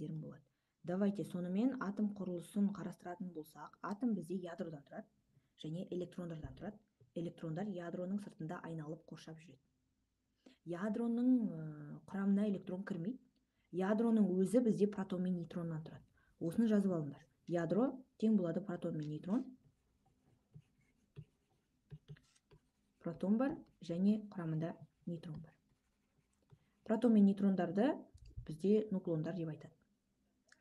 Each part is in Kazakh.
болады. Давайте сонымен атом құрылысын қарастыратын болсақ атом бізде ядродан тұрады және электрондардан тұрады. Электрондар ядроның сыртында айналып қоршап жүреді. Ядроның құрамына электрон кірмейді. Ядроның өзі бізде протон мен нейтроннан тұрады. Осыны жазып алыңдар. Ядро тең болады протон мен нейтрон протон бар және құрамында нейтрон бар. Протон мен нейтрондарды бізде нуклондар деп айтады.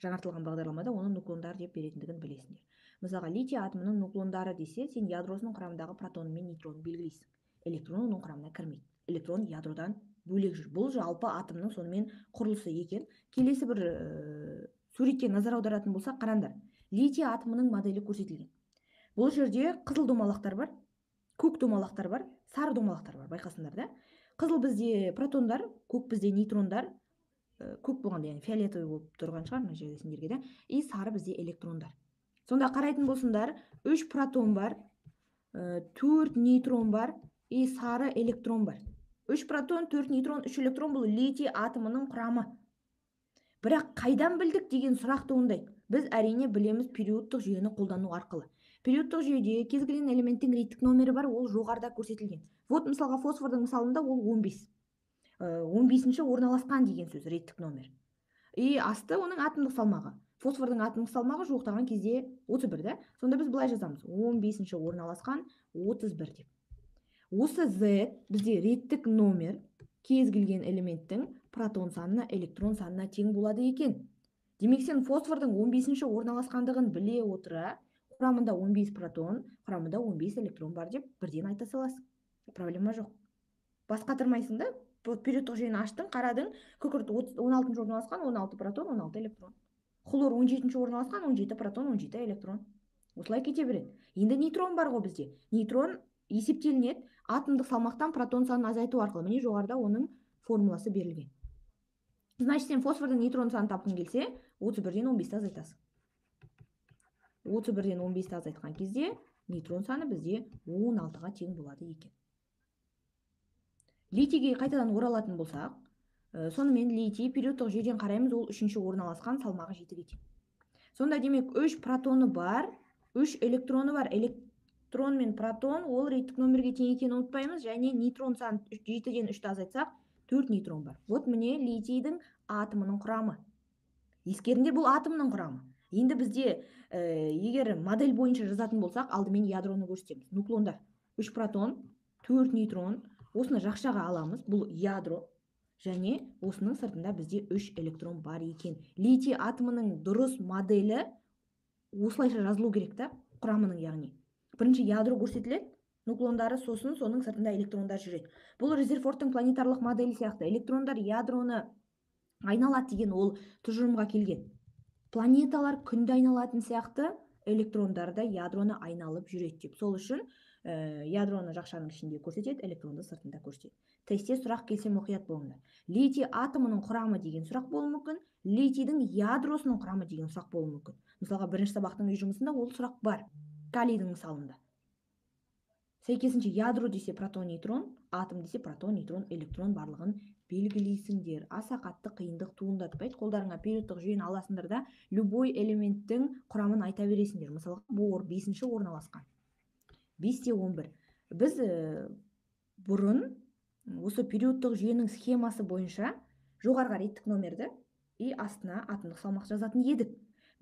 Жаңартылған бағдарламада оны нуклондар деп беретіндігін білесіңдер. Мысалға литий атомының нуклондары десе сен ядросының құрамындағы протон мен нейтронын белгілейсің. Электрон оның құрамына кірмейді. Электрон ядродан бөлек жүр. Бұл жалпы атомның сонымен құрылысы екен. Келесі бір ә, суретке назар аударатын болсақ қараңдар. Литий атомының моделі көрсетілген. Бұл жерде қызыл домалақтар бар көк домалақтар бар сары домалақтар бар. Байқасыңдар да? Қызыл бізде протондар көк бізде нейтрондар көк болғанда яғни фиолетовый болып тұрған шығар мына жерде сендерге да и сары бізде электрондар. Сонда қарайтын болсыңдар үш протон бар ә, төрт нейтрон бар и сары электрон бар. Үш протон төрт нейтрон үш электрон бұл литий атомының құрамы. Бірақ қайдан білдік деген сұрақ туындайды біз әрине білеміз периодтық жүйені қолдану арқылы. Периодтық жүйеде кез келген элементтің реттік номері бар ол жоғарыда көрсетілген. Вот мысалға фосфордың мысалында ол 15 он бесінші орналасқан деген сөз реттік номер. И асты оның атомдық салмағы. Фосфордың атомдық салмағы жуықтаған кезде 31 да? Сонда біз былай жазамыз. 15 орналасқан 31 деп. Осы z бізде реттік номер кез келген элементтің протон санына электрон санына тең болады екен. Демек сен фосфордың 15 орналасқандығын біле отыра құрамында 15 протон құрамында 15 электрон бар деп бірден айта саласың. Проблема жоқ. Бас қатырмайсың да? Периодтық жүйені аштың қарадың күкірт 16 орналасқан 16 протон 16 электрон. Хлор 17 орналасқан 17 протон 17 электрон. Осылай кете береді. Енді нейтрон бар ғой бізде. Нейтрон есептелінеді атомдық салмақтан протон санын азайту арқылы. Міне жоғарыда оның формуласы берілген. Значит сен фосфордың нейтрон санын тапқың келсе 31-ден 15-ті азайтасың. 31-ден 15-ті азайтқан кезде нейтрон саны бізде 16-ға тең болады екен. Литийге қайтадан оралатын болсақ ә, сонымен литий периодтық жүйеден қараймыз ол үшінші орналасқан салмағы жетіге тең. Сонда демек үш протоны бар үш электроны бар. Электрон мен протон ол реттік номерге тең екенін ұмытпаймыз. Және нейтрон санын жетіден үшті азайтсақ төрт нейтрон бар. Вот міне литийдің атомының құрамы. Ескеріңдер бұл атомның құрамы. Енді бізде ә, егер модель бойынша жазатын болсақ алдымен ядроны көрсетеміз. Нуклондар. Үш протон төрт нейтрон осыны жақшаға аламыз бұл ядро. Және осының сыртында бізде үш электрон бар екен. Литий атомының дұрыс моделі осылайша жазылу керек та құрамының яғни. Бірінші ядро көрсетіледі нуклондары сосын соның сыртында электрондар жүреді. Бұл резерфордтың планетарлық моделі сияқты. Электрондар ядроны айналады деген ол тұжырымға келген. Планеталар күнді айналатын сияқты электрондар да ядроны айналып жүреді деп. Сол үшін ә, ядроны жақшаның ішінде көрсетеді электронды сыртында көрсетеді. Тестте сұрақ келсе мұқият болыңдар. Литий атомының құрамы деген сұрақ болуы мүмкін литийдің ядросының құрамы деген сұрақ болуы мүмкін. Мысалға бірінші сабақтың үй жұмысында ол сұрақ бар калийдің мысалында сәйкесінше ядро десе протон нейтрон атом десе протон нейтрон электрон барлығын белгілейсіңдер. Аса қатты қиындық туындатпайды қолдарыңа периодтық жүйені аласыңдар да любой элементтің құрамын айта бересіңдер. Мысалға бор бесінші орналасқан. Бесте он бір. Біз ә, бұрын осы периодтық жүйенің схемасы бойынша жоғарыға реттік номерді и астына атомдық салмақ жазатын едік.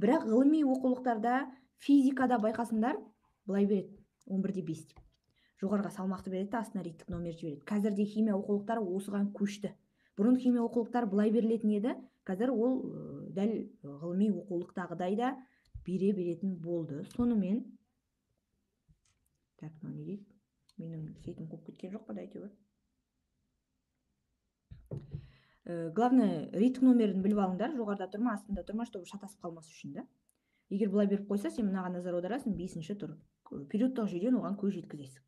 Бірақ ғылыми оқулықтарда физикада байқасыңдар былай береді. он бірде бес деп. Жоғарыға салмақты береді астына реттік номер жібереді. Қазір де химия оқулықтары осыған көшті. Бұрын химия оқулықтары былай берілетін еді қазір ол дәл ғылыми оқулықтағыдай да бере беретін болды. Сонымен так мынау не дейді менің сетім қуып кеткен жоқ па да әйтеуір ә, главное реттік номерін біліп алыңдар. Жоғарыда тұр ма астында тұр ма чтобы шатасып қалмас үшін да? Егер былай беріп қойса сен мынаған назар аударасың бесінші тұр. Периодтық жүйеден оған көз жеткізесің.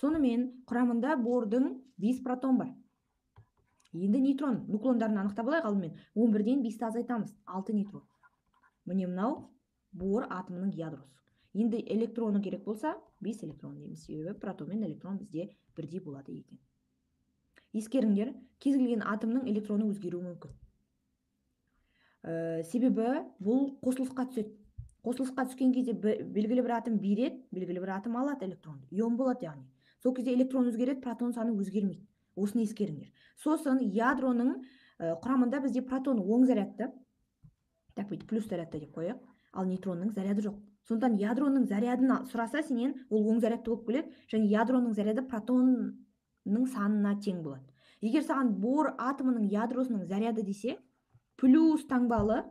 Сонымен құрамында бордың 5 протон бар. Енді нейтрон нуклондарын анықтап алайық алдымен 11-ден 5-ті азайтамыз. 6 нейтрон. Міне мынау бор атомының ядросы. Енді электроны керек болса 5 электрон дейміз. себебі протон мен электрон бізде бірдей болады екен. Ескеріңдер кез келген атомның электроны өзгеруі мүмкін. Ә, себебі бұл қосылысқа түседі. Қосылысқа түскен кезде белгілі бір атом береді белгілі бір атом алады электронды. Ион болады яғни. Сол кезде электрон өзгереді протон саны өзгермейді. Осыны ескеріңдер. Сосын ядроның ә, құрамында бізде протон оң зарядты. Так плюс зарядты деп қояйық. Ал нейтронның заряды жоқ. Сондықтан ядроның зарядын сұраса сенен ол оң зарядты болып келеді және ядроның заряды протонның санына тең болады. Егер саған бор атомының ядросының заряды десе плюс таңбалы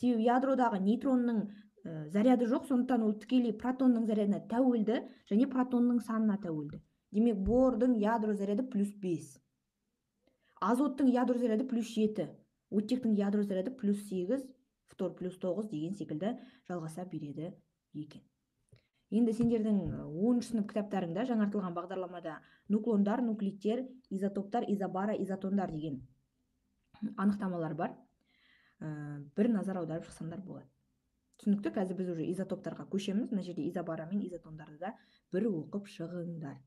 себебі ядродағы нейтронның ә, заряды жоқ сондықтан ол тікелей протонның зарядына тәуелді және протонның санына тәуелді. Демек бордың ядро заряды плюс 5 азоттың ядро заряды плюс 7 оттектің ядро заряды плюс 8 фтор плюс 9 деген секілді жалғаса береді. Екен. Енді сендердің 10 сынып кітаптарыңда жаңартылған бағдарламада нуклондар нуклидтер изотоптар изобара изотондар деген анықтамалар бар. Ә, бір назар аударып шықсаңдар болады. Түсінікті? Қазір біз уже изотоптарға көшеміз. Мына жерде изобара мен изотондарды да бір оқып шығыңдар.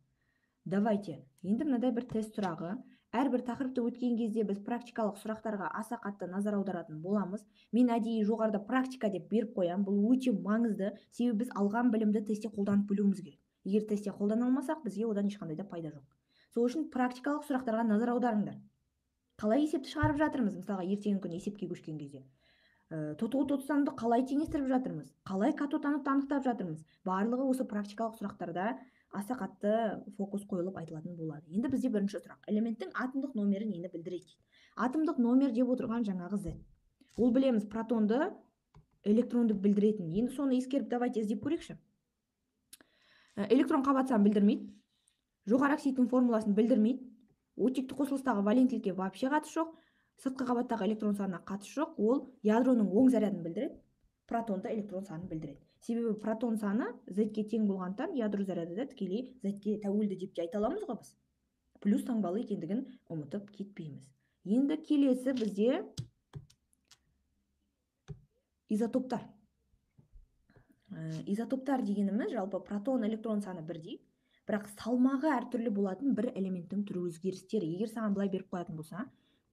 Давайте енді мынадай бір тест сұрағы. Әрбір тақырыпты өткен кезде біз практикалық сұрақтарға аса қатты назар аударатын боламыз. Мен әдейі жоғарыда практика деп беріп қоямын бұл өте маңызды. Себебі біз алған білімді тестте қолданып білуіміз керек. Егер тестте қолдана алмасақ бізге одан ешқандай да пайда жоқ. Сол үшін практикалық сұрақтарға назар аударыңдар. Қалай есепті шығарып жатырмыз? Мысалға ертеңгі күні есепке көшкен кезде. Ә, тотығу тотықсанды қалай теңестіріп жатырмыз? Қалай катоданы анықтап жатырмыз? Барлығы осы практикалық сұрақтарда аса қатты фокус қойылып айтылатын болады. Енді бізде бірінші сұрақ. Элементтің атомдық номері нені білдіреді атомдық номер деп отырған жаңағы z. Ол білеміз протонды электронды білдіретін. Енді соны ескеріп давайте іздеп көрейікші. Ә, электрон қабат санын білдірмейді. Жоғары оксидтің формуласын білдірмейді. Оттекті қосылыстағы валенттілікке вообще қатысы жоқ. Сыртқы қабаттағы электрон санына қатысы жоқ. Ол ядроның оң зарядын білдіреді. Протонда электрон санын білдіреді. Себебі протон саны зетке тең болғандықтан ядро заряды да тікелей зетке тәуелді деп те айта аламыз ғой біз. Плюс таңбалы екендігін ұмытып кетпейміз. Енді келесі бізде изотоптар. Ә, изотоптар дегеніміз жалпы протон электрон саны бірдей. Бірақ салмағы әртүрлі болатын бір элементтің түрі өзгерістері егер саған былай беріп қоятын болса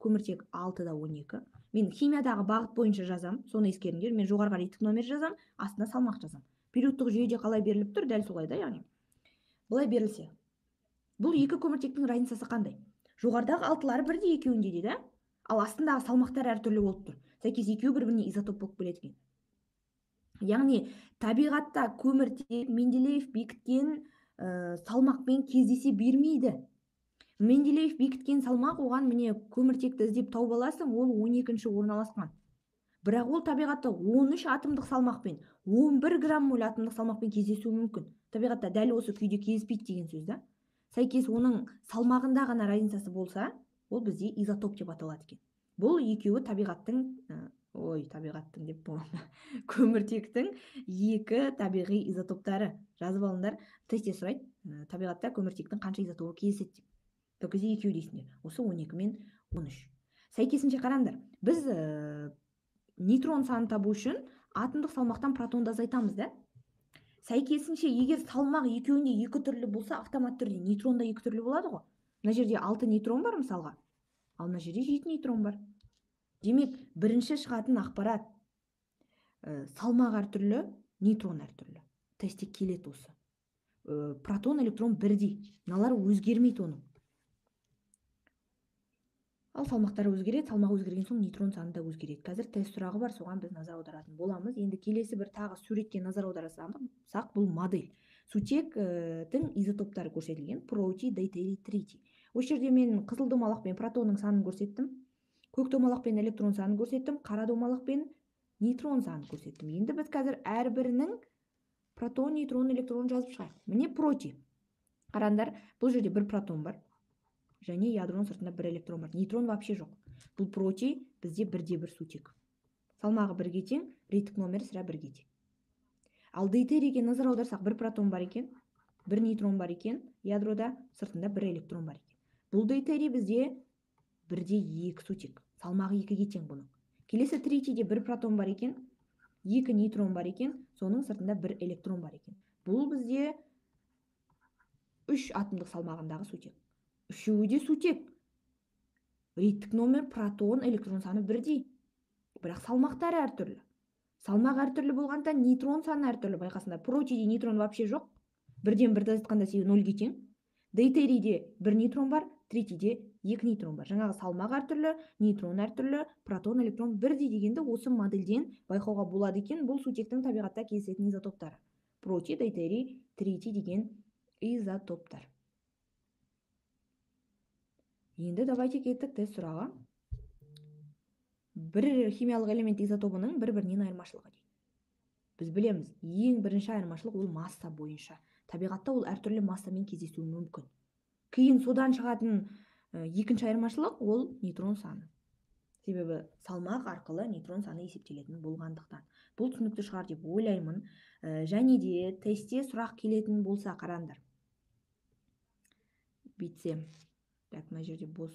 көміртек алтыда он екі. Мен химиядағы бағыт бойынша жазам соны ескеріңдер мен жоғарыға рейтинг номер жазам астына салмақ жазам. Периодтық жүйеде қалай беріліп тұр дәл солай да яғни. Былай берілсе бұл екі көміртектің разницасы қандай? Жоғарыдағы алтылары бірдей екеуінде де да ал астындағы салмақтар әртүрлі болып тұр. Сәйкес екеуі бір біріне изотоп болып келеді екен. Яғни табиғатта көміртек менделеев бекіткен ә, салмақпен кездесе бермейді. Менделеев бекіткен салмақ оған міне көміртекті іздеп тауып аласың ол 12 орналасқан. Бірақ ол табиғатта 13 атомдық салмақпен 11 грамм моль атомдық салмақпен кездесуі мүмкін. Табиғатта дәл осы күйде кездеспейді деген сөз да. Сәйкес оның салмағында ғана разницасы болса ол бізде изотоп деп аталады екен. Бұл екеуі табиғаттың ой табиғаттың деп көміртектің екі табиғи изотоптары. Жазып алыңдар. Тестте сұрайды табиғатта көміртектің қанша изотопы кездеседі деп. Кезде екеу дейсіңдер осы 12 мен 13 сәйкесінше қараңдар біз ә, нейтрон санын табу үшін атомдық салмақтан протонды азайтамыз да. Сәйкесінше егер салмақ екеуінде екі түрлі болса автомат түрде нейтрон да екі түрлі болады ғой. Мына жерде алты нейтрон бар мысалға ал мына жерде жеті нейтрон бар. Демек бірінші шығатын ақпарат ә, салмақ әртүрлі нейтрон әртүрлі тестте келеді осы. Ә, протон электрон бірдей. Мыналар өзгермейді оның ал салмақтары өзгереді салмақ өзгерген соң нейтрон саны да өзгереді. Қазір тест сұрағы бар соған біз назар аударатын боламыз. Енді келесі бір тағы суретке назар аударсақ бұл модель. Сутектің изотоптары көрсетілген проти дейтерий тритий осы жерде мен қызыл домалақпен протонның санын көрсеттім көк домалақпен электрон санын көрсеттім қара домалақпен нейтрон санын көрсеттім. Енді біз қазір әрбірінің протон нейтрон электрон жазып шығайық. Міне проти қараңдар бұл жерде бір протон бар. Және ядроның сыртында бір электрон бар. Нейтрон вообще жоқ. Бұл протий бізде бірде бір сутек. Салмағы бірге тең рейтинг номері сірә бірге тең. Ал дейтерийге назар аударсақ бір протон бар екен бір нейтрон бар екен ядрода сыртында бір электрон бар екен. Бұл дейтерий бізде бірде екі сутек. Салмағы екіге тең бұның. Келесі тритийде бір протон бар екен екі нейтрон бар екен соның сыртында бір электрон бар екен. Бұл бізде үш атомдық салмағындағы сутек. Үшеуі де сутек. Реттік номер протон электрон саны бірдей. Бірақ салмақтары әртүрлі. Салмақ әртүрлі болғандықтан нейтрон саны әртүрлі байқасаңдар протийде нейтрон вообще жоқ. Бірден бірді айтқанда сегіз нөлге тең. Дейтерийде бір нейтрон бар тритийде екі нейтрон бар. Жаңағы салмақ әртүрлі нейтрон әртүрлі протон электрон бірдей дегенді осы модельден байқауға болады екен бұл сутектің табиғатта кездесетін изотоптары. Протий дейтерий тритий деген изотоптар. Енді давайте кеттік тест сұрағы. Бір химиялық элемент изотобының бір бірінен айырмашылығы дейді. Біз білеміз ең бірінші айырмашылық ол масса бойынша. Табиғатта ол әртүрлі массамен кездесуі мүмкін. Кейін содан шығатын екінші айырмашылық ол нейтрон саны. Себебі салмақ арқылы нейтрон саны есептелетін болғандықтан. Бұл түсінікті шығар деп ойлаймын. Және де тестте сұрақ келетін болса қараңдар. Бүйтсем. Так мына жерде бос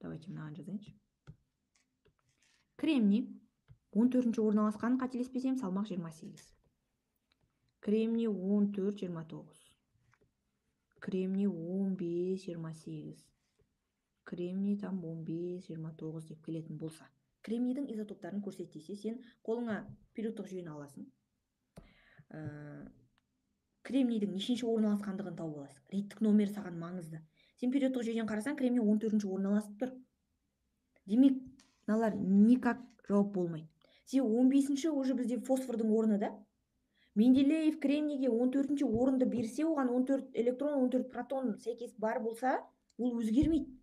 давайте мынаған жазайыншы кремний он төртінші орналасқан қателеспесем салмақ жиырма сегіз. Кремний он төрт жиырма тоғыз. Кремний он бес жиырма сегіз. Кремний там он бес жиырма тоғыз деп келетін болса. Кремнийдің изотоптарын көрсет десе сен қолыңа периодтық жүйені аласың. Ә, кремнийдің нешінші орналасқандығын тауып аласың. Реттік номер саған маңызды. Сен периодтық жүйеден қарасаң кремний он төртінші орналасып тұр. Демек мыналар никак жауап болмайды. Себебі он бесінші уже бізде фосфордың орны да. Менделеев кремнийге он төртінші орынды берсе оған он төрт электрон он төрт протон сәйкес бар болса ол өзгермейді.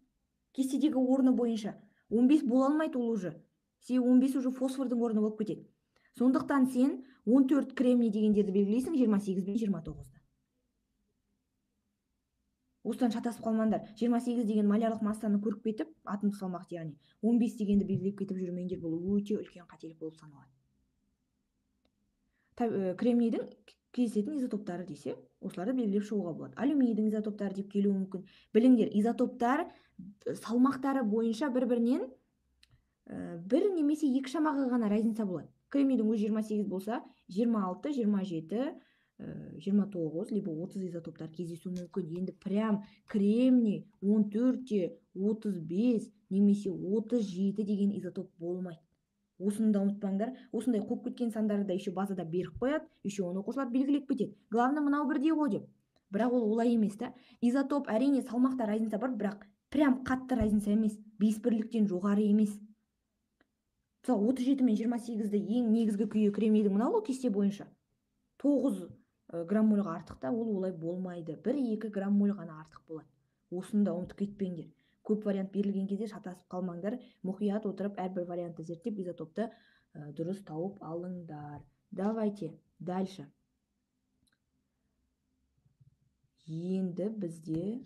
Кестедегі орны бойынша он бес бола алмайды ол уже. Себебі он бес уже фосфордың орны болып кетеді. Сондықтан сен он төрт кремний дегендерді белгілейсің жиырма сегіз бен жиырма тоғызды. Осыдан шатасып қалмаңдар. жиырма сегіз деген малярлық массаны көріп кетіп атомдық салмақты яғни он бес дегенді белгілеп кетіп жүрмеңдер бұл өте үлкен қателік болып саналады. Кремнийдің кездесетін изотоптары десе осыларды белгілеп шығуға болады. Алюминийдің изотоптары деп келуі мүмкін. Біліңдер изотоптар салмақтары бойынша бір бірінен бір немесе екі шамаға ғана разница болады. Кремнийдің өзі жиырма сегіз болса жиырма алты жиырма жеті жиырма тоғыз либо отыз изотоптар кездесуі мүмкін. Енді прям кремний он төртте отыз бес немесе отыз жеті деген изотоп болмайды. Осыны да ұмытпаңдар. Осындай қуып кеткен сандарды да еще базада беріп қояды еще оны оқушылар белгілеп кетеді. Главное мынау бірдей ғой деп. Бірақ ол олай емес та. Изотоп әрине салмақта разница бар бірақ прям қатты разница емес. Бес бірліктен жоғары емес. Мысалы отыз жеті мен жиырма сегізді ең негізгі күйі кремнийдің мынау ғой кесте бойынша. Тоғыз грамм мольға артық та ол олай болмайды. бір екі грамм моль ғана артық болады. Осыны да ұмытып кетпеңдер. Көп вариант берілген кезде шатасып қалмаңдар. Мұқият отырып әрбір вариантты зерттеп изотопты ә, дұрыс тауып алыңдар. Давайте дальше. Енді бізде